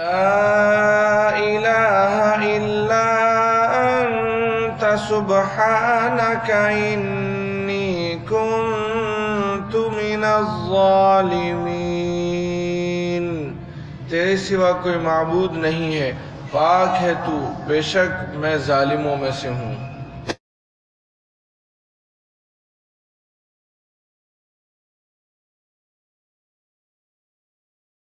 لا إله إلا أنت سبحانك إني كنت من الظالمين۔ تیرے سوا کوئی معبود نہیں ہے، پاک ہے تو، بے شک میں ظالموں میں سے ہوں۔